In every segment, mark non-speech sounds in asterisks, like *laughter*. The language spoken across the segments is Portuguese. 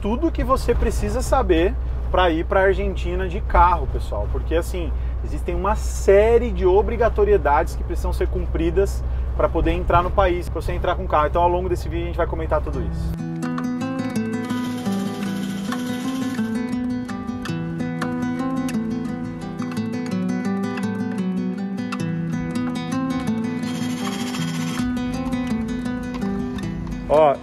tudo que você precisa saber para ir para a Argentina de carro, pessoal, porque assim existem uma série de obrigatoriedades que precisam ser cumpridas para poder entrar no país, para você entrar com carro. Então, ao longo desse vídeo a gente vai comentar tudo isso.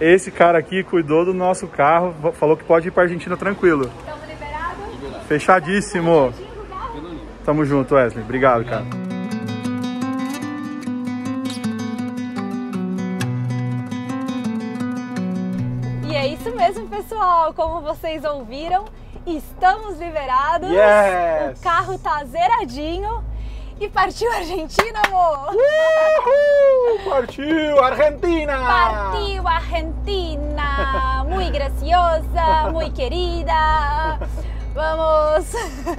Esse cara aqui cuidou do nosso carro, falou que pode ir pra Argentina tranquilo. Estamos liberados? Fechadíssimo. Tamo junto, Wesley. Obrigado, cara. E é isso mesmo, pessoal. Como vocês ouviram, estamos liberados. Yes! O carro tá zeradinho. E partiu Argentina, amor! Uhul! Partiu Argentina! Partiu Argentina! Muito graciosa, muito querida. Vamos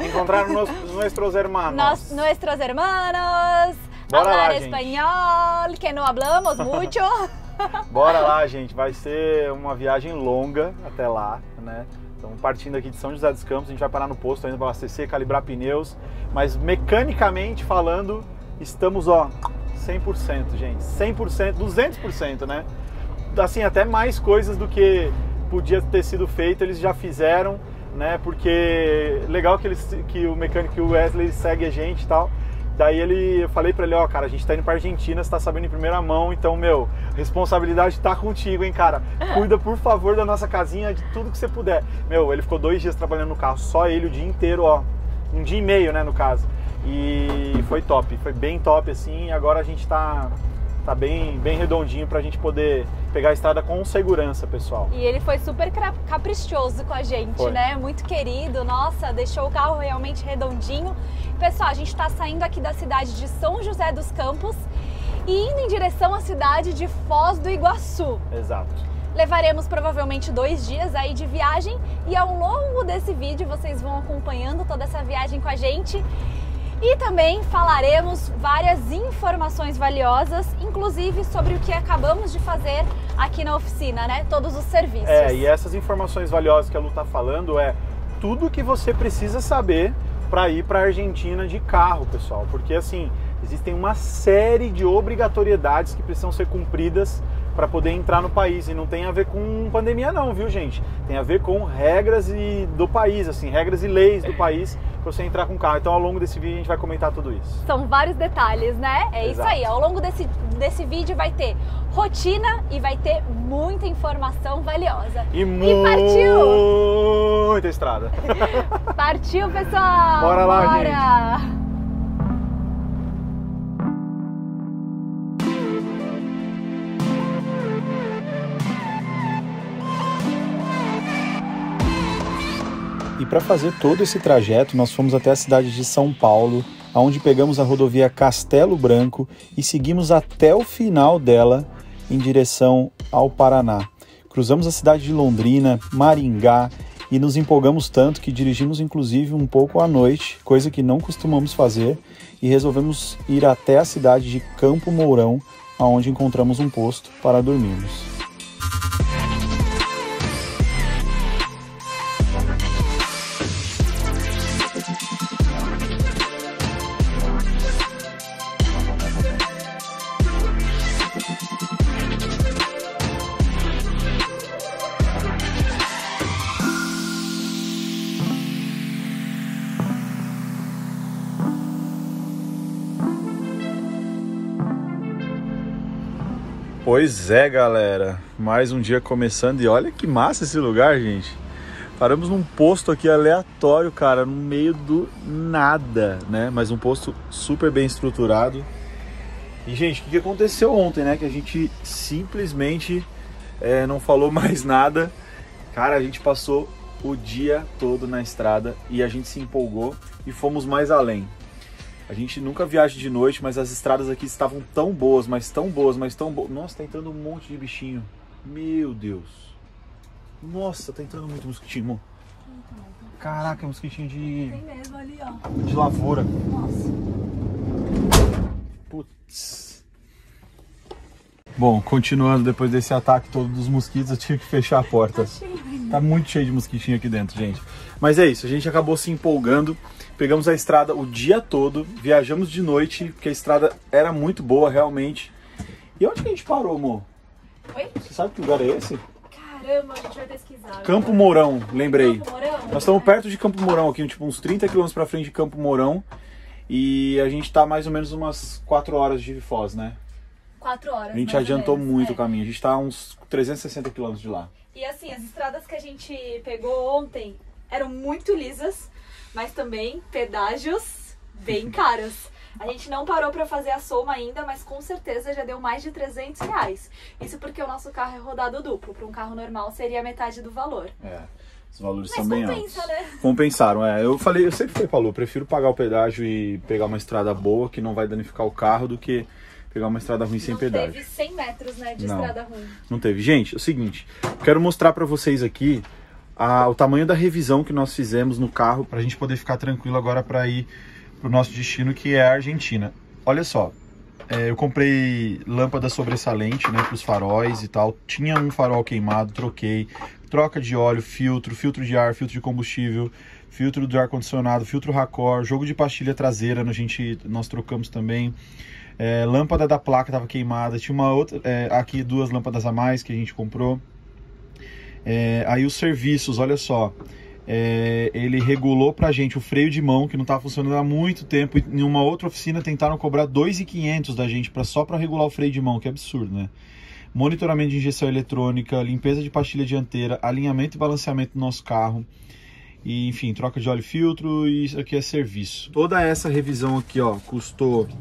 encontrar nos, nuestros hermanos. Nos, nuestros hermanos. Bora hablar lá, espanhol, que não hablamos muito. *laughs* Bora lá, gente. Vai ser uma viagem longa até lá, né? Estamos partindo aqui de São José dos Campos, a gente vai parar no posto ainda para abastecer, calibrar pneus, mas mecanicamente falando, estamos ó 100%, gente, 100%, 200%, né? Assim, até mais coisas do que podia ter sido feito, eles já fizeram, né? Porque legal que eles que o mecânico Wesley segue a gente e tal. Daí ele, eu falei para ele, ó, cara, a gente tá indo pra Argentina, você tá sabendo em primeira mão, então, meu, responsabilidade tá contigo, hein, cara. Cuida, por favor, da nossa casinha, de tudo que você puder. Meu, ele ficou dois dias trabalhando no carro, só ele o dia inteiro, ó. Um dia e meio, né, no caso. E foi top, foi bem top, assim, agora a gente tá tá bem, bem redondinho para a gente poder pegar a estrada com segurança, pessoal. E ele foi super caprichoso com a gente, foi. né? Muito querido, nossa, deixou o carro realmente redondinho. Pessoal, a gente está saindo aqui da cidade de São José dos Campos e indo em direção à cidade de Foz do Iguaçu. Exato. Levaremos provavelmente dois dias aí de viagem e ao longo desse vídeo vocês vão acompanhando toda essa viagem com a gente. E também falaremos várias informações valiosas, inclusive sobre o que acabamos de fazer aqui na oficina, né? Todos os serviços. É, e essas informações valiosas que a Lu tá falando é tudo que você precisa saber para ir para a Argentina de carro, pessoal, porque assim, existem uma série de obrigatoriedades que precisam ser cumpridas para poder entrar no país e não tem a ver com pandemia não, viu, gente? Tem a ver com regras e do país, assim, regras e leis do país para você entrar com carro. Então, ao longo desse vídeo a gente vai comentar tudo isso. São vários detalhes, né? É Exato. isso aí. Ao longo desse desse vídeo vai ter rotina e vai ter muita informação valiosa. E, e partiu! muita estrada. *laughs* partiu, pessoal. Bora lá, Bora. gente. Para fazer todo esse trajeto, nós fomos até a cidade de São Paulo, aonde pegamos a rodovia Castelo Branco e seguimos até o final dela em direção ao Paraná. Cruzamos a cidade de Londrina, Maringá e nos empolgamos tanto que dirigimos inclusive um pouco à noite, coisa que não costumamos fazer, e resolvemos ir até a cidade de Campo Mourão, aonde encontramos um posto para dormirmos. Pois é, galera. Mais um dia começando e olha que massa esse lugar, gente. Paramos num posto aqui aleatório, cara, no meio do nada, né? Mas um posto super bem estruturado. E, gente, o que aconteceu ontem, né? Que a gente simplesmente é, não falou *laughs* mais nada. Cara, a gente passou o dia todo na estrada e a gente se empolgou e fomos mais além. A gente nunca viaja de noite, mas as estradas aqui estavam tão boas, mas tão boas, mas tão boas. Nossa, tá entrando um monte de bichinho. Meu Deus. Nossa, tá entrando muito mosquitinho. Caraca, é mosquitinho de. Tem mesmo ali, ó. de lavoura. Nossa. Putz. Bom, continuando depois desse ataque todo dos mosquitos, eu tive que fechar a porta. Cheio ainda. Tá muito cheio de mosquitinho aqui dentro, gente. Mas é isso, a gente acabou se empolgando. Pegamos a estrada o dia todo, viajamos de noite, porque a estrada era muito boa, realmente. E onde que a gente parou, amor? Oi? Você sabe que lugar é esse? Caramba, a gente vai pesquisar. Campo Mourão, lembrei. Campo Mourão? Nós estamos perto de Campo Mourão aqui, tipo uns 30 quilômetros pra frente de Campo Mourão. E a gente tá mais ou menos umas 4 horas de Foz, né? Quatro horas. A gente adiantou menos, muito é. o caminho. A gente tá a uns 360 quilômetros de lá. E assim, as estradas que a gente pegou ontem eram muito lisas, mas também pedágios bem *laughs* caros. A gente não parou pra fazer a soma ainda, mas com certeza já deu mais de 300 reais. Isso porque o nosso carro é rodado duplo. Para um carro normal seria metade do valor. É, os valores Mas são bem compensa, altos. né? Compensaram, é. Eu falei, eu sempre falei pra Lu, prefiro pagar o pedágio e pegar uma estrada boa, que não vai danificar o carro, do que pegar uma estrada ruim sem não pedágio. teve 100 metros né, de Não. estrada ruim. Não teve. Gente, é o seguinte, quero mostrar pra vocês aqui a- o tamanho da revisão que nós fizemos no carro pra gente poder ficar tranquilo agora pra ir pro nosso destino, que é a Argentina. Olha só, é, eu comprei lâmpada sobressalente, né, pros faróis e tal. Tinha um farol queimado, troquei. Troca de óleo, filtro, filtro de ar, filtro de combustível, filtro do ar-condicionado, filtro Racor, jogo de pastilha traseira, a gente, nós trocamos também. É, lâmpada da placa estava queimada. Tinha uma outra, é, aqui duas lâmpadas a mais que a gente comprou. É, aí os serviços, olha só. É, ele regulou pra gente o freio de mão que não estava funcionando há muito tempo. E em uma outra oficina tentaram cobrar 2.500 da gente pra, só para regular o freio de mão, que é absurdo, né? Monitoramento de injeção eletrônica, limpeza de pastilha dianteira, alinhamento e balanceamento do nosso carro. E, enfim, troca de óleo e filtro e isso aqui é serviço. Toda essa revisão aqui, ó, custou R$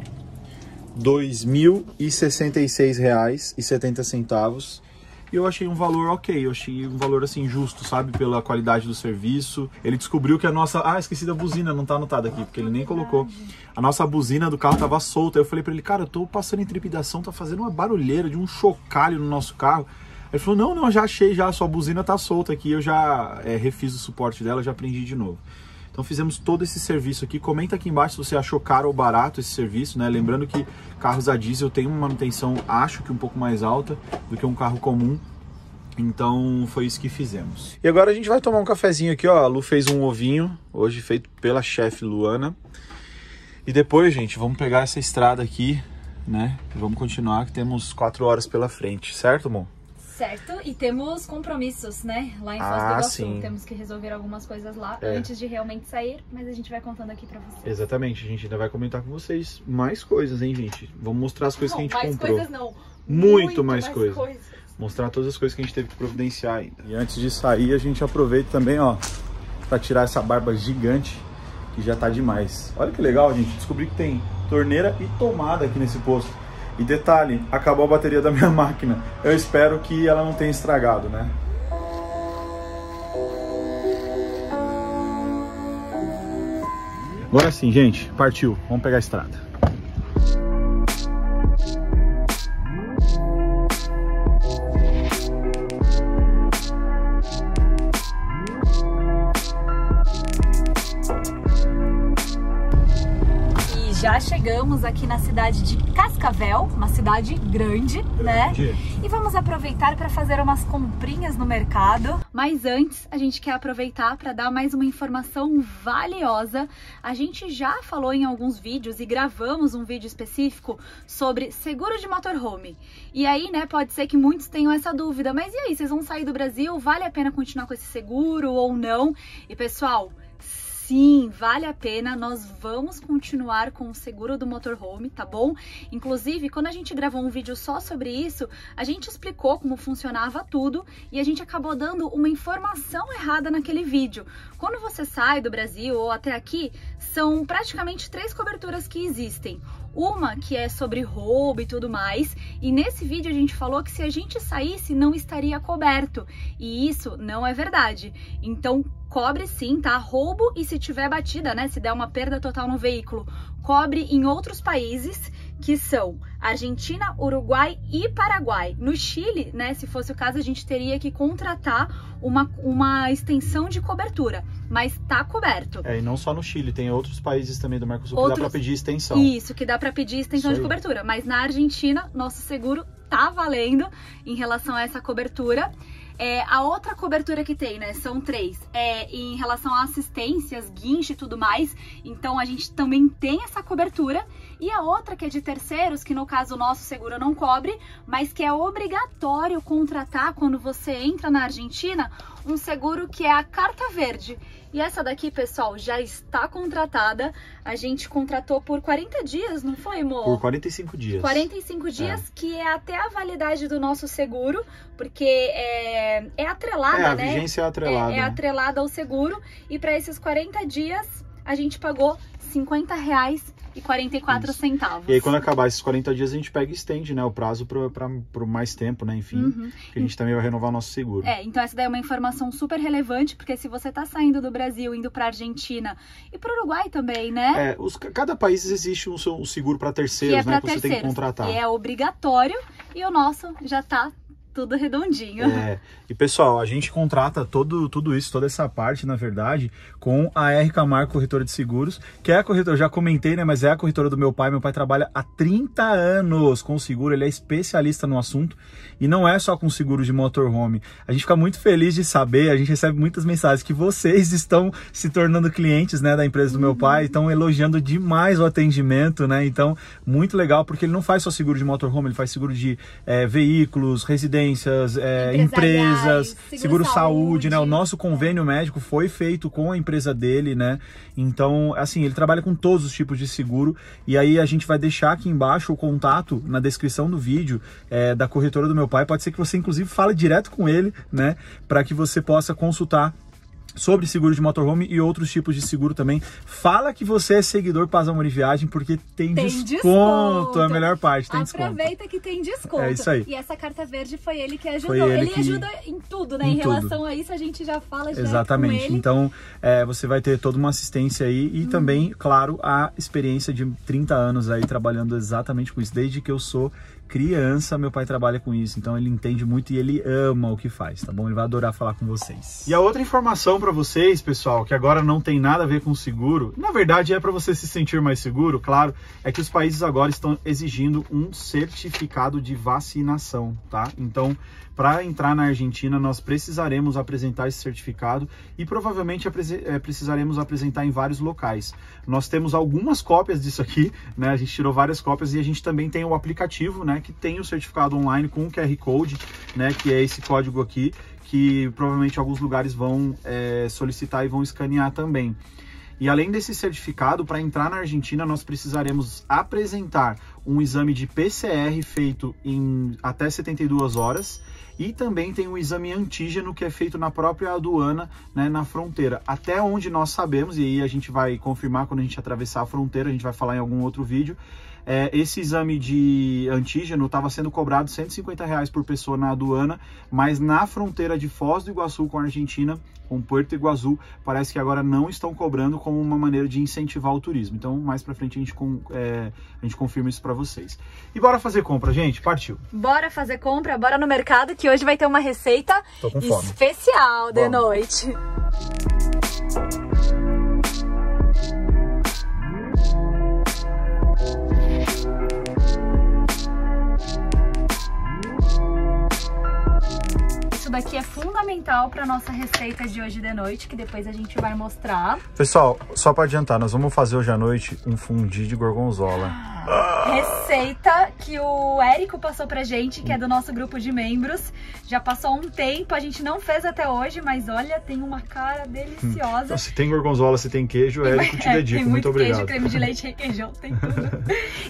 2.066,70. E eu achei um valor ok, eu achei um valor assim justo, sabe? Pela qualidade do serviço. Ele descobriu que a nossa. Ah, esqueci da buzina, não tá anotada aqui, porque ele nem colocou. A nossa buzina do carro tava solta. Eu falei pra ele, cara, eu tô passando em trepidação, tá fazendo uma barulheira de um chocalho no nosso carro. Ele falou, não, não, já achei já, sua buzina tá solta aqui, eu já é, refiz o suporte dela, já aprendi de novo. Então fizemos todo esse serviço aqui. Comenta aqui embaixo se você achou caro ou barato esse serviço, né? Lembrando que carros a diesel têm uma manutenção, acho que um pouco mais alta do que um carro comum. Então foi isso que fizemos. E agora a gente vai tomar um cafezinho aqui, ó. A Lu fez um ovinho, hoje feito pela chefe Luana. E depois, gente, vamos pegar essa estrada aqui, né? E vamos continuar, que temos quatro horas pela frente, certo, amor? Certo, e temos compromissos, né? Lá em Foz Ah, do Iguaçu. sim. Temos que resolver algumas coisas lá É. antes de realmente sair, mas a gente vai contando aqui pra vocês. Exatamente, a gente ainda vai comentar com vocês mais coisas, hein, gente? Vamos mostrar as coisas não, que a gente mais comprou. coisas não. Muito mais coisa. Mostrar todas as coisas que a gente teve que providenciar ainda. E antes de sair, a gente aproveita também, ó, pra tirar essa barba gigante, que já tá demais. Olha que legal, gente. Descobri que tem torneira e tomada aqui nesse posto. E detalhe, acabou a bateria da minha *laughs* máquina. Eu espero que ela não tenha estragado, né? Agora sim, gente, partiu. Vamos pegar a estrada. Chegamos aqui na cidade de Cascavel, uma cidade grande, né? E vamos aproveitar para fazer umas comprinhas no mercado. Mas antes, a gente quer aproveitar para dar mais uma informação valiosa. A gente já falou em alguns vídeos e gravamos um vídeo específico sobre seguro de motorhome. E aí, né, pode ser que muitos tenham essa dúvida, mas e aí, vocês vão sair do Brasil? Vale a pena continuar com esse seguro ou não? E pessoal, Sim, vale a pena. Nós vamos continuar com o seguro do motorhome, tá bom? Inclusive, quando a gente gravou um vídeo só sobre isso, a gente explicou como funcionava tudo e a gente acabou dando uma informação errada naquele vídeo. Quando você sai do Brasil ou até aqui, são praticamente três coberturas que existem. Uma que é sobre roubo e tudo mais, e nesse vídeo a gente falou que se a gente saísse não estaria coberto, e isso não é verdade. Então, cobre sim, tá? Roubo e se tiver batida, né, se der uma perda total no veículo, cobre em outros países que são Argentina, Uruguai e Paraguai. No Chile, né, se fosse o caso, a gente teria que contratar uma, uma extensão de cobertura, mas tá coberto. É, e não só no Chile, tem outros países também do Mercosul que Outros- dá pra pedir extensão. Isso, que dá para pedir extensão de cobertura. Mas na Argentina, nosso seguro tá valendo em relação a essa cobertura. É, a outra cobertura que tem, né, são três, é em relação a assistências, guincho e tudo mais. Então a gente também tem essa cobertura. E a outra que é de terceiros, que no caso o nosso seguro não cobre, mas que é obrigatório contratar quando você entra na Argentina, um seguro que é a Carta Verde. E essa daqui, pessoal, já está contratada. A gente contratou por 40 dias, não foi, amor? Por 45 dias. 45 dias, é. que é até a validade do nosso seguro, porque é, é atrelada, é, a né? vigência é atrelada. É, é né? atrelada ao seguro. E para esses 40 dias, a gente pagou 50 reais e 44 Isso. centavos. E aí, quando acabar esses 40 dias, a gente pega e estende, né? O prazo para mais tempo, né? Enfim, uhum. que a gente também vai renovar o nosso seguro. É, então essa daí é uma informação super relevante, porque se você tá saindo do Brasil, indo pra Argentina e pro Uruguai também, né? É, os, cada país existe um, um seguro para terceiros, é né? Que você tem que contratar. E é obrigatório e o nosso já tá tudo redondinho. É. E pessoal, a gente contrata todo, tudo isso, toda essa parte, na verdade, com a R Camargo Corretora de Seguros, que é a corretora, já comentei, né? Mas é a corretora do meu pai. Meu pai trabalha há 30 anos com seguro, ele é especialista no assunto. E não é só com seguro de motorhome. A gente fica muito feliz de saber, a gente recebe muitas mensagens que vocês *laughs* estão se tornando clientes, né, da empresa do meu pai, estão elogiando demais o atendimento, né? Então, muito legal, porque ele não faz só seguro de motorhome, ele faz seguro de é, veículos, residências agências, é, empresas, seguro, seguro saúde, saúde, né? O nosso convênio médico foi feito com a empresa dele, né? Então, assim, ele trabalha com todos os tipos de seguro. E aí a gente vai deixar aqui embaixo o contato na descrição do vídeo é, da corretora do meu pai. Pode ser que você, inclusive, fale direto com ele, né? Para que você possa consultar sobre seguro de motorhome e outros tipos de seguro também. Fala que você é seguidor Paz Amor e Viagem, porque tem, tem desconto, desconto, é a melhor parte, tem Aproveita desconto. Aproveita que tem desconto. É isso aí. E essa carta verde foi ele que ajudou. Ele, ele que... ajuda em tudo, né? Em, em relação a isso, a gente já fala já Exatamente. Então, é, você vai ter toda uma assistência aí e hum. também, claro, a experiência de 30 anos aí trabalhando exatamente com isso. Desde que eu sou criança, meu pai trabalha com isso, então ele entende muito e ele ama o que faz, tá bom? Ele vai adorar falar com vocês. E a outra informação para vocês, pessoal, que agora não tem nada a ver com seguro, na verdade é para você se sentir mais seguro, claro, é que os países agora estão exigindo um certificado de vacinação, tá? Então, para entrar na Argentina, nós precisaremos apresentar esse certificado e provavelmente é, precisaremos apresentar em vários locais. Nós temos algumas cópias disso aqui, né? A gente tirou várias cópias e a gente também tem o aplicativo, né? Que tem o certificado online com o QR Code, né? Que é esse código aqui, que provavelmente alguns lugares vão é, solicitar e vão escanear também. E além desse certificado, para entrar na Argentina, nós precisaremos apresentar um exame de PCR feito em até 72 horas e também tem um exame antígeno que é feito na própria aduana, né, na fronteira. Até onde nós sabemos, e aí a gente vai confirmar quando a gente atravessar a fronteira, a gente vai falar em algum outro vídeo, é, esse exame de antígeno estava sendo cobrado 150 reais por pessoa na aduana, mas na fronteira de Foz do Iguaçu com a Argentina, com Porto Iguaçu, parece que agora não estão cobrando como uma maneira de incentivar o turismo. Então, mais para frente a gente, é, a gente confirma isso para vocês. E bora fazer compra, gente? Partiu! Bora fazer compra, bora no mercado que hoje vai ter uma receita especial de Vamos. noite. Isso daqui é fundamental para nossa receita de hoje de noite, que depois a gente vai mostrar. Pessoal, só para adiantar, nós vamos fazer hoje à noite um fundi de gorgonzola. Receita que o Érico passou pra gente, que é do nosso grupo de membros. Já passou um tempo, a gente não fez até hoje, mas olha, tem uma cara deliciosa. Então, se tem gorgonzola, se tem queijo, Érico te. *laughs* É, tem muito, muito obrigado. queijo, creme de leite, *laughs* requeijão, tem tudo.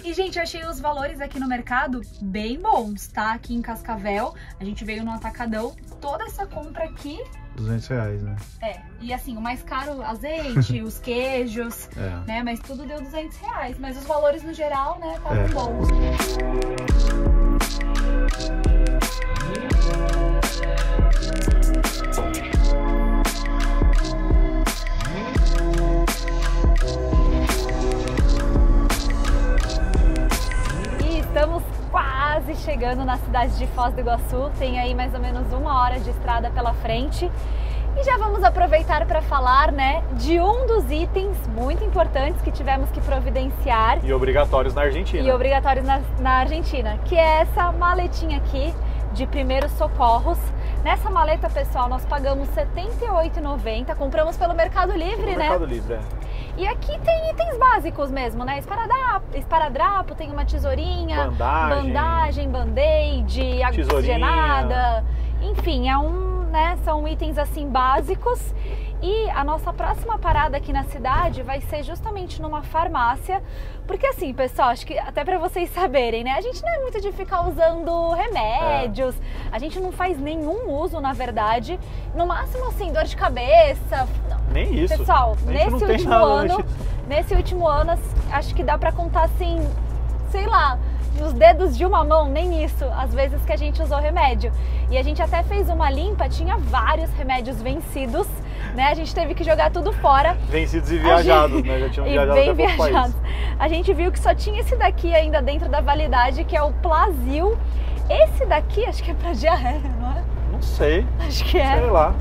e, gente, eu achei os valores aqui no mercado bem bons, tá? Aqui em Cascavel, a gente veio no Atacadão. Toda essa compra aqui 200 reais, né? É, e assim, o mais caro, azeite, *laughs* os queijos, é. né? Mas tudo deu 200 reais. Mas os valores no geral, né, estavam é. bons. Chegando na cidade de Foz do Iguaçu. Tem aí mais ou menos uma hora de estrada pela frente. E já vamos aproveitar para falar, né, de um dos itens muito importantes que tivemos que providenciar. E obrigatórios na Argentina. E obrigatórios na, na Argentina, que é essa maletinha aqui de primeiros socorros Nessa maleta, pessoal, nós pagamos R$ 78,90. Compramos pelo Mercado Livre, No né? Mercado Livre, é. E aqui tem itens básicos mesmo, né? Esparadrapo, esparadrapo tem uma tesourinha, Bandagem. bandagem band-aid, oxigenada. Enfim, é um, né, são itens assim básicos. E a nossa próxima parada aqui na cidade vai ser justamente numa farmácia, porque assim, pessoal, acho que até para vocês *laughs* saberem, né? A gente não é muito de ficar usando remédios, a gente não faz nenhum uso, na verdade. No máximo assim, dor de cabeça, Nem isso. Pessoal, gente nesse último nada ano, nesse- nesse último ano, as- acho que dá pra contar assim, sei lá, nos dedos de uma mão, nem isso, às vezes que a gente usou remédio. E a gente até fez uma limpa, tinha vários remédios vencidos, né? A gente teve que jogar tudo fora. Vencidos e A viajados, gente- né? Já tinham *laughs* e viajado bem até pouco viajados. A gente viu que só tinha esse daqui ainda dentro da validade, que é o Plasil. Esse daqui acho que é pra diarreia, não é? Não sei, Acho que é. sei lá.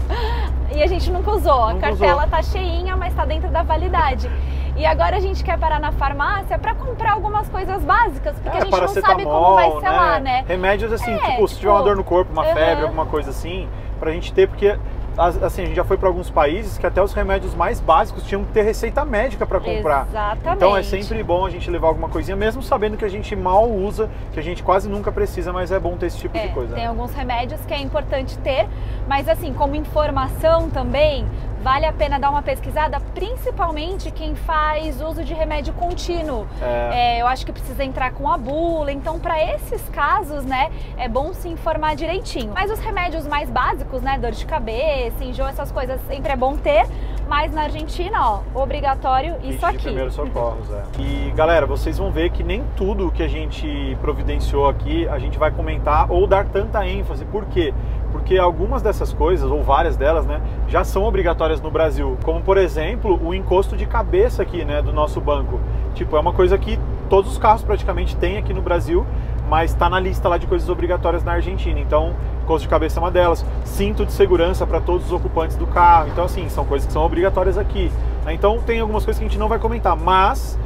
E a gente nunca usou. A Nunca cartela usou. tá cheinha, mas tá dentro da validade. E agora a gente quer parar na farmácia para comprar algumas coisas básicas, porque a É, gente não sabe como vai ser lá, né? Remédios assim, É, tipo, se tiver uma tipo, dor no corpo, uma febre, alguma coisa assim, pra gente ter, porque assim, a gente já foi pra alguns países que até os remédios mais básicos tinham que ter receita médica pra comprar. Exatamente. Então é sempre bom a gente levar alguma coisinha, mesmo sabendo que a gente mal usa, que a gente quase nunca precisa, mas é bom ter esse tipo É, de coisa. tem né? alguns remédios que é importante ter, mas assim, como informação também, vale a pena dar uma pesquisada, principalmente quem faz uso de remédio contínuo. É. É, eu acho que precisa entrar com a bula, então para esses casos, né, é bom se informar direitinho. Mas os remédios mais básicos, né, dor de cabeça, enjoo, essas coisas, sempre é bom ter. Mas na Argentina, ó, obrigatório isso de aqui. primeiros socorros, é. E galera, vocês vão ver que nem tudo que a gente providenciou aqui a gente vai comentar ou dar tanta ênfase. Por quê? Porque algumas dessas coisas, ou várias delas, né, já são obrigatórias no Brasil. Como, por exemplo, o encosto de cabeça aqui, né, do nosso banco. Tipo, é uma coisa que todos os carros praticamente têm aqui no Brasil, mas está na lista lá de coisas obrigatórias na Argentina. Então, encosto de cabeça é uma delas. Cinto de segurança para todos os ocupantes do carro. Então, assim, são coisas que são obrigatórias aqui. né? Então, tem algumas coisas que a gente não vai comentar, mas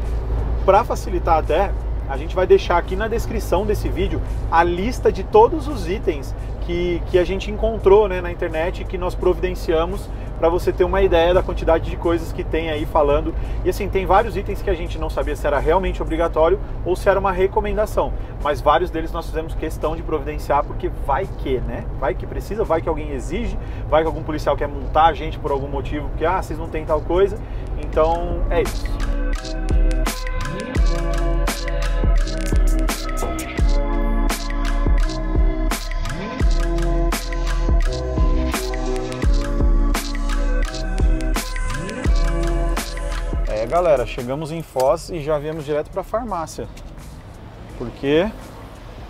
para facilitar até, a gente vai deixar aqui na descrição desse vídeo a lista de todos os itens que, que a gente encontrou né, na internet e que nós providenciamos para você ter uma ideia da quantidade de coisas que tem aí falando. E assim, tem vários itens que a gente não sabia se era realmente obrigatório ou se era uma recomendação. Mas vários deles nós fizemos questão de providenciar porque vai que, né? Vai que precisa, vai que alguém exige, vai que algum policial quer multar a gente por algum motivo, porque ah, vocês não têm tal coisa. Então é isso. Galera, chegamos em Foz e já viemos direto para a farmácia. Porque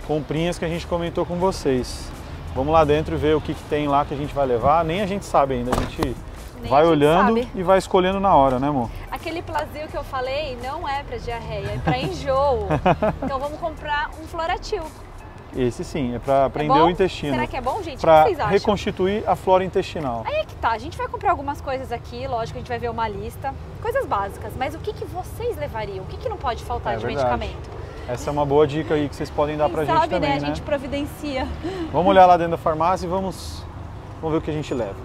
comprinhas que a gente comentou com vocês. Vamos lá dentro e ver o que, que tem lá que a gente vai levar. Nem a gente sabe ainda, a gente Nem vai a gente olhando sabe. e vai escolhendo na hora, né, amor? Aquele Plasil que eu falei não é para diarreia, é para enjoo. *laughs* então vamos comprar um Floratil. Esse sim, é para prender bom? o intestino. Será que é bom, gente? O Para que vocês acham? reconstituir a flora intestinal. Aí é que tá, a gente vai comprar algumas coisas aqui, lógico, a gente vai ver uma lista, coisas básicas, mas o que, que vocês levariam? O que, que não pode faltar É de verdade. medicamento? Essa é uma boa dica aí que vocês podem dar Quem pra sabe, gente também, né? né? A gente providencia. Vamos olhar lá dentro da farmácia e vamos, vamos ver o que a gente leva.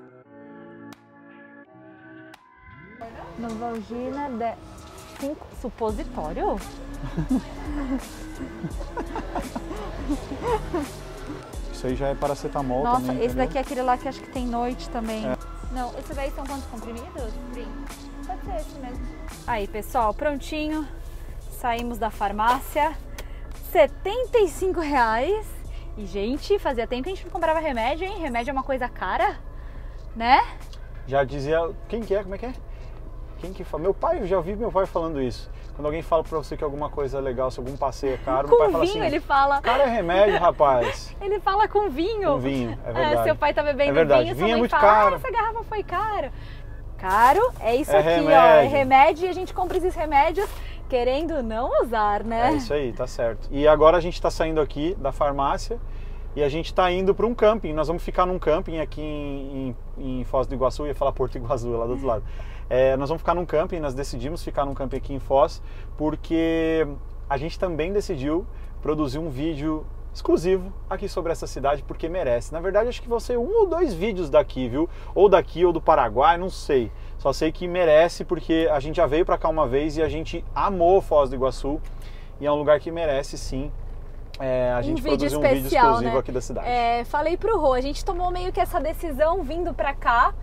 Novalgina de... Cinco... Supositório? *laughs* Isso aí já é paracetamol Nossa, também, esse entendeu? daqui é aquele lá que acho que tem noite também. É. Não, esse daí são quantos comprimidos? 20. Pode ser esse mesmo. Aí, pessoal, prontinho. Saímos da farmácia. 75 reais. E, gente, fazia tempo que a gente não comprava remédio, hein? Remédio é uma coisa cara, né? Já dizia. Quem que é? Como é que é? Quem que fala? Meu pai, eu já ouvi meu pai falando isso. Quando alguém fala pra você que alguma coisa é legal, se algum passeio é caro, meu pai com fala vinho assim. ele fala. Cara, é remédio, rapaz. *laughs* Ele fala com vinho. Com vinho, é verdade. seu pai tá bebendo É verdade, vinho, sua vinho é muito fala, caro. Ah, essa garrafa foi caro. Caro é isso É aqui, ó. É remédio. remédio e a gente compra esses remédios querendo não usar, né? É isso aí, tá certo. E agora a gente tá saindo aqui da farmácia e a gente tá indo para um camping. Nós vamos ficar num camping aqui em, em, em Foz do Iguaçu, ia falar Porto Iguaçu, é lá do outro lado. É, nós vamos ficar num camping, nós decidimos ficar num camping aqui em Foz, porque a gente também decidiu produzir um vídeo exclusivo aqui sobre essa cidade porque merece. Na verdade, acho que vão ser um ou dois vídeos daqui, viu? Ou daqui ou do Paraguai, não sei. Só sei que merece porque a gente já veio para cá uma vez e a gente amou Foz do Iguaçu e é um lugar que merece sim é, a gente um produziu um vídeo exclusivo né? aqui da cidade. É, falei pro Rô, a gente tomou meio que essa decisão vindo pra cá,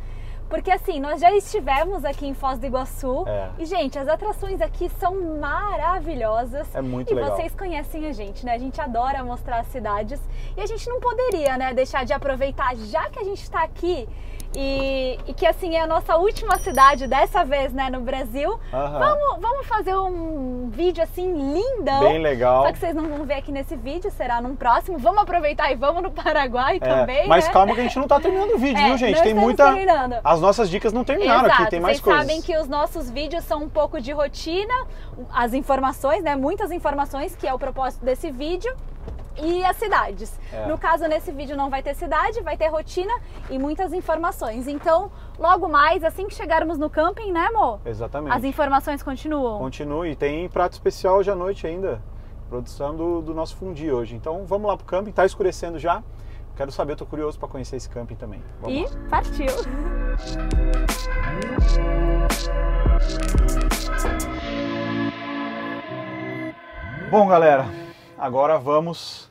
porque assim, nós já estivemos aqui em Foz do Iguaçu É. e, gente, as atrações aqui são maravilhosas. É muito e legal. vocês conhecem a gente, né? A gente adora mostrar as cidades e a gente não poderia, né, deixar de aproveitar, já que a gente tá aqui e, e que assim é a nossa última cidade dessa vez, né, no Brasil. Aham. Vamos, vamos fazer um vídeo assim lindão. Bem legal. Só que vocês não vão ver aqui nesse vídeo, será num próximo. Vamos aproveitar e vamos no Paraguai É, também, mas né? calma que a gente não tá terminando o vídeo, É, viu, gente? Tem muita. terminando. As nossas dicas não terminaram Exato. aqui, tem mais Vocês coisas. sabem que os nossos vídeos são um pouco de rotina, as informações, né? Muitas informações, que é o propósito desse vídeo. E as cidades. É. No caso, nesse vídeo não vai ter cidade, vai ter rotina e muitas informações. Então, logo mais, assim que chegarmos no camping, né, amor? Exatamente. As informações continuam. Continue. Tem prato especial hoje à noite ainda. Produção do, do nosso fundi hoje. Então vamos lá pro camping. Tá escurecendo já. Quero saber, eu tô curioso para conhecer esse camping também. Vamos E lá. partiu. Bom, galera, agora vamos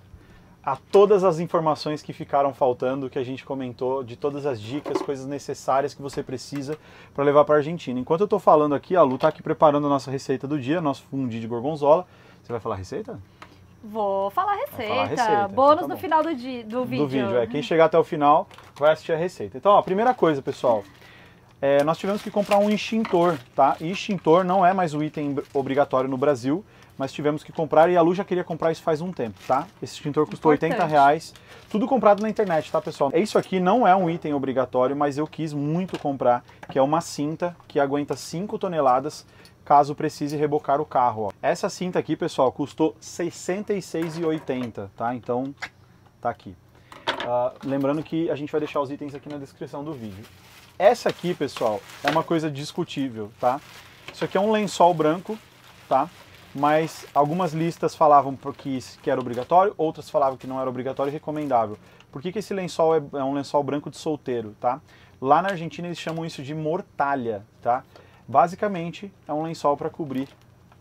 a todas as informações que ficaram faltando, que a gente comentou, de todas as dicas, coisas necessárias que você precisa para levar para a Argentina. Enquanto eu tô falando aqui, a Lu tá aqui preparando a nossa receita do dia, nosso fundi de gorgonzola. Você vai falar a receita? Vou falar receita. falar a receita, Bônus então tá no final do, di- do vídeo. do vídeo. É, quem chegar até o final vai assistir a receita. Então, ó, primeira coisa, pessoal. é, nós tivemos que comprar um extintor, tá? E extintor não é mais o item obrigatório no Brasil, mas tivemos que comprar e a Lu já queria comprar isso faz um tempo, tá? Esse extintor custou Importante. 80 reais. Tudo comprado na internet, tá, pessoal? Isso aqui não é um item obrigatório, mas eu quis muito comprar, que é uma cinta que aguenta 5 toneladas caso precise rebocar o carro. Ó. Essa cinta aqui, pessoal, custou R$ 66,80, tá? Então, tá aqui. Ah, lembrando que a gente vai deixar os itens aqui na descrição do vídeo. Essa aqui, pessoal, é uma coisa discutível, tá? Isso aqui é um lençol branco, tá? Mas algumas listas falavam que, que era obrigatório, outras falavam que não era obrigatório e recomendável. Por que, que esse lençol é, é um lençol branco de solteiro, tá? Lá na Argentina eles chamam isso de mortalha, tá? Basicamente é um lençol para cobrir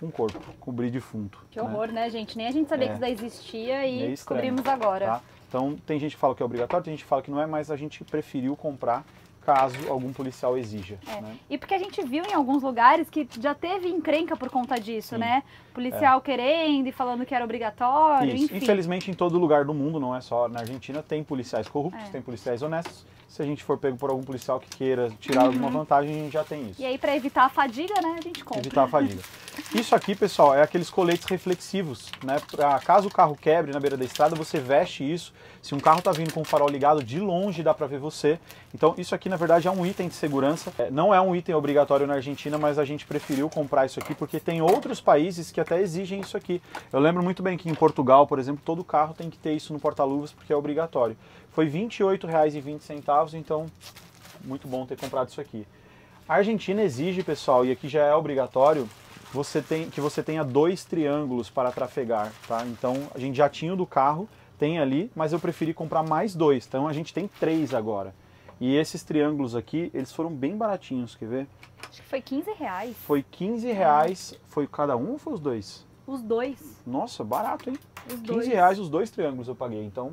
um corpo, cobrir defunto. Que né? horror, né, gente? Nem a gente sabia É. que isso daí existia Meio e estranho, descobrimos agora. tá? Então tem gente que fala que é obrigatório, tem gente que fala que não é, mas a gente preferiu comprar caso algum policial exija. É. né? E porque a gente viu em alguns lugares que já teve encrenca por conta disso, Sim. É. né? Policial querendo e falando que era obrigatório, Isso. enfim. Infelizmente, em todo lugar do mundo, não é só na Argentina, tem policiais corruptos, É. tem policiais honestos. Se a gente for pego por algum policial que queira tirar alguma vantagem, a gente já tem isso. Uhum. E aí, pra evitar a fadiga, né, a gente compra. Evitar a fadiga. *laughs* Isso aqui, pessoal, é aqueles coletes reflexivos, né? Pra, caso o carro quebre na beira da estrada, você veste isso. Se um carro tá vindo com o farol ligado, de longe dá pra ver você. Então, isso aqui, na verdade, é um item de segurança. É, não é um item obrigatório na Argentina, mas a gente preferiu comprar isso aqui porque tem outros países que até exigem isso aqui. Eu lembro muito bem que em Portugal, por exemplo, todo carro tem que ter isso no porta-luvas porque é obrigatório. Foi R$ 28,20, então muito bom ter comprado isso aqui. A Argentina exige, pessoal, e aqui já é obrigatório, você tem, que você tenha dois triângulos para trafegar, tá? Então a gente já tinha o do carro, tem ali, mas eu preferi comprar mais dois. Então a gente tem três agora. E esses triângulos aqui, eles foram bem baratinhos, quer ver? Acho que foi 15 reais. Foi 15 reais, foi cada um ou foi os dois? Os dois. Nossa, barato, hein? Os 15 dois. reais os dois triângulos eu paguei, então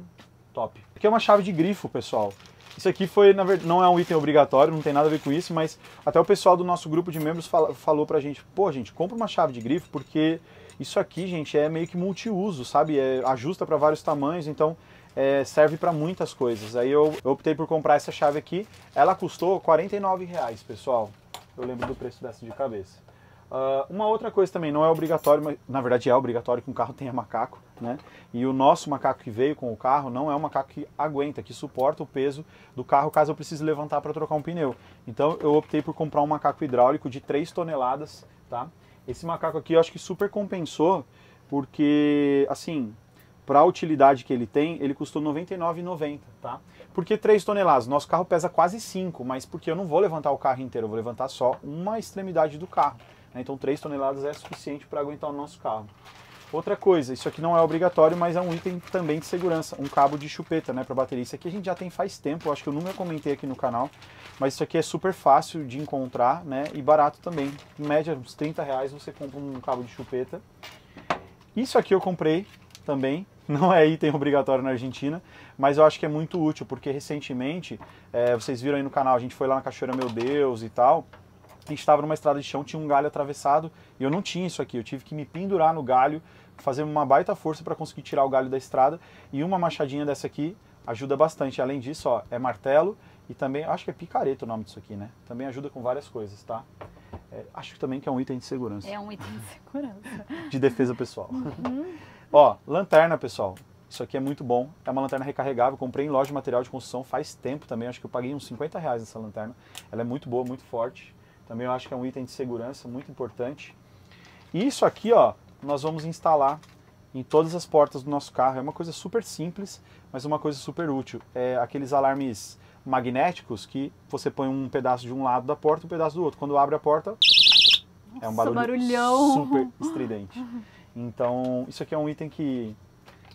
top. Aqui é uma chave de grifo, pessoal. Isso aqui foi, na verdade, não é um item obrigatório, não tem nada a ver com isso, mas até o pessoal do nosso grupo de membros fala- falou pra gente, pô, gente, compra uma chave de grifo, porque isso aqui, gente, é meio que multiuso, sabe? É, ajusta para vários tamanhos, então é, serve para muitas coisas. Aí eu, eu optei por comprar essa chave aqui. Ela custou 49 reais, pessoal. Eu lembro do preço dessa de cabeça. Ah, uma outra coisa também, não é obrigatório, mas na verdade é obrigatório que um carro tenha macaco, né? E o nosso macaco que veio com o carro não é um macaco que aguenta, que suporta o peso do carro caso eu precise levantar para trocar um pneu. Então eu optei por comprar um macaco hidráulico de 3 toneladas, tá? Esse macaco aqui eu acho que super compensou, porque assim, para a utilidade que ele tem, ele custou R$ 99,90, tá? Por que 3 toneladas? Nosso carro pesa quase 5, mas porque eu não vou levantar o carro inteiro, eu vou levantar só uma extremidade do carro. né? Então 3 toneladas é suficiente para aguentar o nosso carro. Outra coisa, isso aqui não é obrigatório, mas é um item também de segurança, um cabo de chupeta, né, para bateria. Isso aqui a gente já tem faz tempo, acho que eu nunca comentei aqui no canal, mas isso aqui é super fácil de encontrar, né, e barato também. Em média, uns 30 reais você compra um cabo de chupeta. Isso aqui eu comprei também, *laughs* não é item obrigatório na Argentina, mas eu acho que é muito útil, porque recentemente, é, vocês viram aí no canal, a gente foi lá na Cachoeira Meu Deus e tal, a gente estava numa estrada de chão, tinha um galho atravessado e eu não tinha isso aqui. Eu tive que me pendurar no galho, fazer uma baita força para conseguir tirar o galho da estrada. E uma machadinha dessa aqui ajuda bastante. Além disso, ó, é martelo e também, acho que é picareta o nome disso aqui, né? Também ajuda com várias coisas, tá? É, acho que também que é um item de segurança. É um item de segurança. de defesa pessoal. Uhum. *laughs* ó, lanterna, pessoal. Isso aqui é muito bom. É uma lanterna recarregável. Comprei em loja de material de construção faz tempo também. Acho que eu paguei uns 50 reais nessa lanterna. Ela é muito boa, muito forte. Também eu acho que é um item de segurança muito importante. E isso aqui, ó, nós vamos instalar em todas as portas do nosso carro. É uma coisa super simples, mas uma coisa super útil. É aqueles alarmes magnéticos que você põe um pedaço de um lado da porta e um pedaço do outro. Quando abre a porta, Nossa, é um barulho barulhão. super *laughs* estridente. Então, isso aqui é um item que,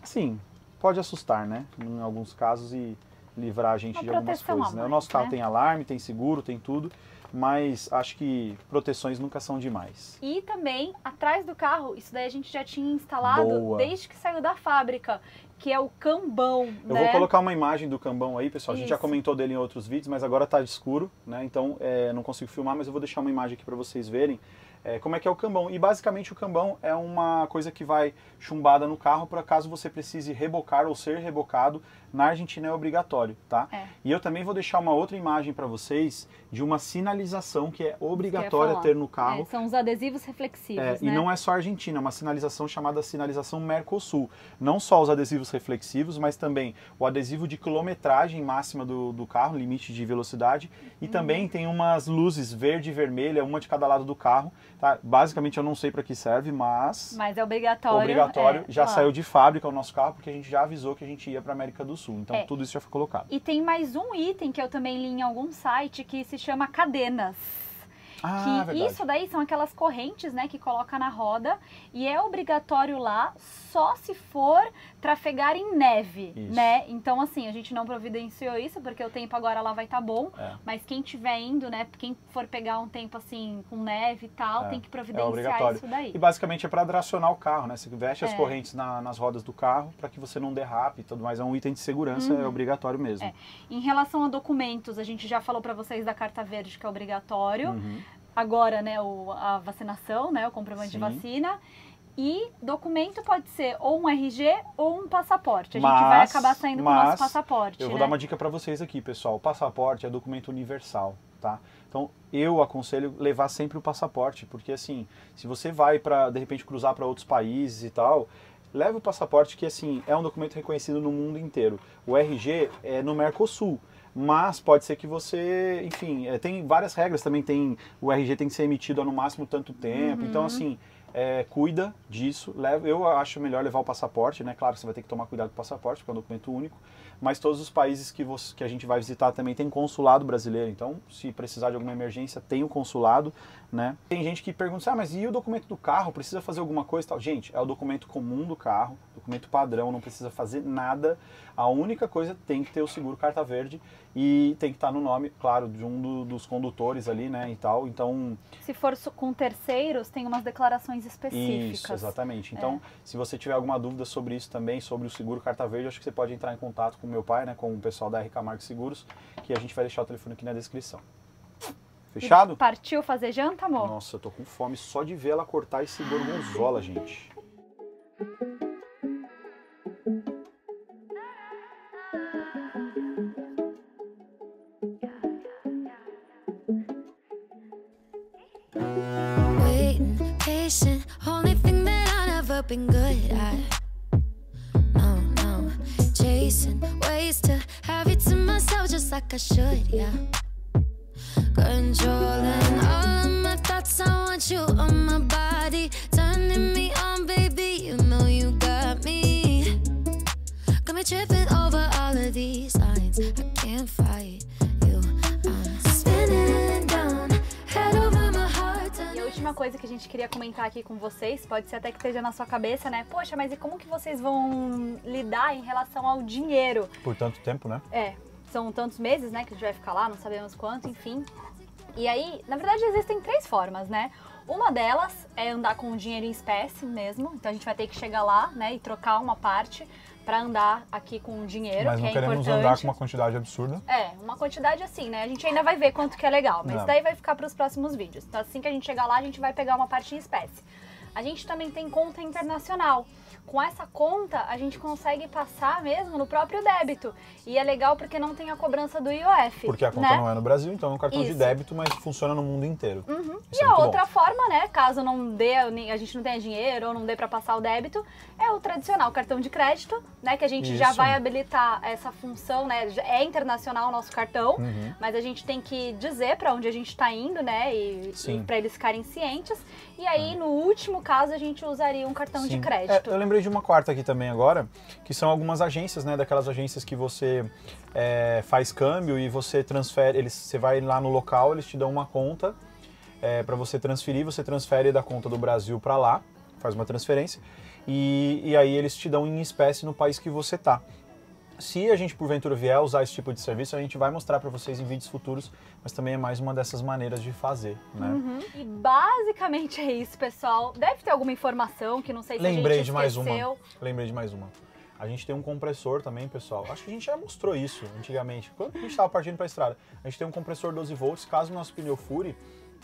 assim, pode assustar, né? Em alguns casos e livrar a gente uma de algumas coisas. né? O nosso carro né? tem alarme, tem seguro, tem tudo mas acho que proteções nunca são demais. E também, atrás do carro, isso daí a gente já tinha instalado Boa. desde que saiu da fábrica, que é o cambão. Eu né? vou colocar uma imagem do cambão aí, pessoal. A gente já comentou dele em outros vídeos, mas agora está escuro, né? Então é, não consigo filmar, mas eu vou deixar uma imagem aqui para vocês verem é, como é que é o cambão. E basicamente o cambão é uma coisa que vai chumbada no carro para caso você precise rebocar ou ser rebocado. Na Argentina é obrigatório, tá? É. E eu também vou deixar uma outra imagem para vocês de uma sinalização que é obrigatória ter no carro. É, são os adesivos reflexivos. É, né? E não é só Argentina, é uma sinalização chamada sinalização Mercosul. Não só os adesivos reflexivos, mas também o adesivo de quilometragem máxima do, do carro, limite de velocidade. E uhum. também tem umas luzes verde e vermelha, uma de cada lado do carro, Tá? Basicamente eu não sei para que serve, mas. Mas é obrigatório. Obrigatório. É, já saiu de fábrica o nosso carro, porque a gente já avisou que a gente ia para América do Sul. Então é. tudo isso já foi colocado. E tem mais um item que eu também li em algum site que se chama cadenas. Ah, que isso daí são aquelas correntes, né, que coloca na roda e é obrigatório lá só se for trafegar em neve, isso. né? Então assim, a gente não providenciou isso porque o tempo agora lá vai estar tá bom, é. mas quem tiver indo, né, quem for pegar um tempo assim com neve e tal, é. tem que é providenciar é isso daí. E basicamente é para tracionar o carro, né? Você veste as é. correntes na, nas rodas do carro para que você não derrape e tudo mais, é um item de segurança, é uhum. é obrigatório mesmo. Em relação a documentos, a gente já falou para vocês da carta verde que é obrigatório. Uhum agora, né, o, a vacinação, né, o comprovante Sim. de vacina. E documento pode ser ou um RG ou um passaporte. A mas, gente vai acabar saindo com o nosso passaporte. Eu vou né? dar uma dica para vocês aqui, pessoal. O passaporte é documento universal, tá? Então eu aconselho levar sempre o passaporte, porque assim, se você vai para de repente cruzar para outros países e tal, leve o passaporte que assim é um documento reconhecido no mundo inteiro. O RG é no Mercosul mas pode ser que você, enfim, é, tem várias regras também, tem o RG tem que ser emitido há no máximo tanto tempo, uhum. então assim, é, cuida disso, leva, eu acho melhor levar o passaporte, né, claro, você vai ter que tomar cuidado com o passaporte, porque é um documento único, mas todos os países que, você, que a gente vai visitar também tem consulado brasileiro, então se precisar de alguma emergência, tem o consulado, né. Tem gente que pergunta, ah, mas e o documento do carro, precisa fazer alguma coisa tal? Gente, é o documento comum do carro, documento padrão, não precisa fazer nada, a única coisa tem que ter o seguro carta verde e tem que estar no nome, claro, de um do, dos condutores ali, né, e tal. Então, se for com terceiros, tem umas declarações específicas. Isso, exatamente. Então, é. se você tiver alguma dúvida sobre isso também, sobre o seguro carta verde, acho que você pode entrar em contato com o meu pai, né, com o pessoal da RK Marques Seguros, que a gente vai deixar o telefone aqui na descrição. Fechado? E partiu fazer janta, amor? Nossa, eu tô com fome só de ver ela cortar esse gorgonzola, gente. Been good at. No, no, chasing ways to have it to myself just like I should, yeah. Controlling all of my thoughts, I want you on my body, turning me coisa que a gente queria comentar aqui com vocês, pode ser até que esteja na sua cabeça, né? Poxa, mas e como que vocês vão lidar em relação ao dinheiro? Por tanto tempo, né? É, são tantos meses, né, que a gente vai ficar lá, não sabemos quanto, enfim. E aí, na verdade, existem três formas, né? Uma delas é andar com o dinheiro em espécie mesmo, então a gente vai ter que chegar lá, né, e trocar uma parte para andar aqui com dinheiro, Mas que não é queremos importante. andar com uma quantidade absurda. É, uma quantidade assim, né? A gente ainda vai ver quanto que é legal, mas Não. daí vai ficar para os próximos vídeos. Então assim que a gente chegar lá, a gente vai pegar uma parte em espécie. A gente também tem conta internacional. Com essa conta, a gente consegue passar mesmo no próprio débito. E é legal porque não tem a cobrança do IOF. Porque a conta né? não é no Brasil, então é um cartão de Isso. débito, mas funciona no mundo inteiro. Uhum. Isso E é a muito bom. outra forma, né, caso não dê, a gente não tenha dinheiro ou não dê para passar o débito, é o tradicional cartão de crédito, né, que a gente já Isso. vai habilitar essa função, né, já é internacional o nosso cartão, Uhum. mas a gente tem que dizer para onde a gente está indo, né, e, Sim. para eles ficarem cientes. E aí, no último caso, a gente usaria um cartão de Sim. crédito. É, eu lembrei de uma quarta aqui também agora, que são algumas agências, né? Daquelas agências que você é, faz câmbio e você transfere, eles, você vai lá no local, eles te dão uma conta para você transferir, você transfere da conta do Brasil para lá, faz uma transferência, e, e aí eles te dão em espécie no país que você tá. Se a gente porventura vier usar esse tipo de serviço, a gente vai mostrar para vocês em vídeos futuros, mas também é mais uma dessas maneiras de fazer, né? Uhum. E basicamente é isso, pessoal. Deve ter alguma informação que não sei se Lembrei a gente de mais uma. Lembrei de mais uma. A gente tem um compressor também, pessoal. Acho que a gente já mostrou isso antigamente. Quando a gente estava partindo para a estrada, a gente tem um compressor 12 volts. Caso o nosso pneu fure,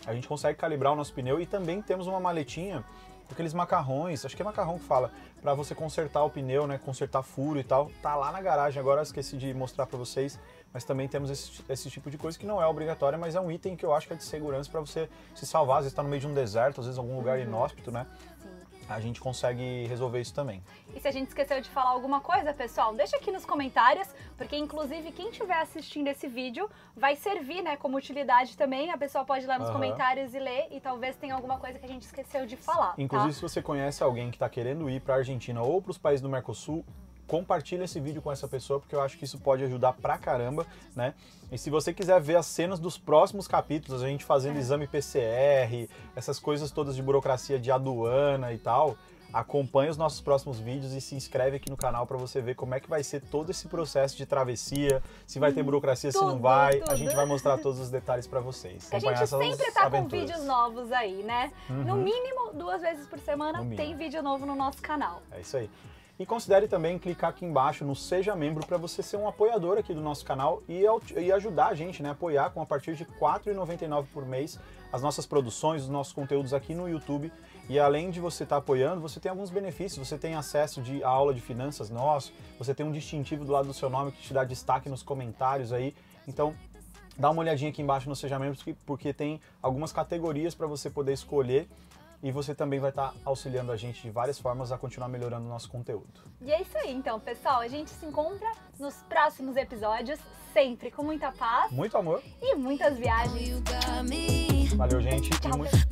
a gente consegue calibrar o nosso pneu e também temos uma maletinha aqueles macarrões. Acho que é macarrão que fala para você consertar o pneu, né? Consertar furo e tal. Tá lá na garagem. Agora esqueci de mostrar para vocês. Mas também temos esse, esse tipo de coisa que não é obrigatória, mas é um item que eu acho que é de segurança para você se salvar. Às vezes está no meio de um deserto, às vezes algum lugar inóspito, né? A gente consegue resolver isso também. E se a gente esqueceu de falar alguma coisa, pessoal, deixa aqui nos comentários, porque inclusive quem estiver assistindo esse vídeo vai servir, né, como utilidade também. A pessoa pode ir lá nos Aham. comentários e ler e talvez tenha alguma coisa que a gente esqueceu de falar. Inclusive, tá? se você conhece alguém que está querendo ir para a Argentina ou para os países do Mercosul, compartilha esse vídeo com essa pessoa, porque eu acho que isso pode ajudar pra caramba, né? E se você quiser ver as cenas dos próximos capítulos, a gente fazendo exame PCR, essas coisas todas de burocracia de aduana e tal, acompanhe os nossos próximos vídeos e se inscreve aqui no canal para você ver como é que vai ser todo esse processo de travessia, se vai ter burocracia, se não tudo, vai. tudo. A gente vai mostrar todos os detalhes para vocês. A gente sempre tá com aventuras. vídeos novos aí, né? No Uhum. mínimo, duas vezes por semana No tem vídeo novo no nosso canal. É isso aí. E considere também clicar aqui embaixo no Seja Membro para você ser um apoiador aqui do nosso canal e, e ajudar a gente, né? Apoiar com a partir de R$ 4,99 por mês as nossas produções, os nossos conteúdos aqui no YouTube. E além de você estar apoiando, você tem alguns benefícios. Você tem acesso de, à aula de finanças nosso, você tem um distintivo do lado do seu nome que te dá destaque nos comentários aí. Então, dá uma olhadinha aqui embaixo no Seja Membro, porque tem algumas categorias para você poder escolher e você também vai estar auxiliando a gente de várias formas a continuar melhorando o nosso conteúdo. E é isso aí, então, pessoal. A gente se encontra nos próximos episódios, sempre com muita paz, muito amor e muitas viagens. Valeu, gente. Tchau. Muito...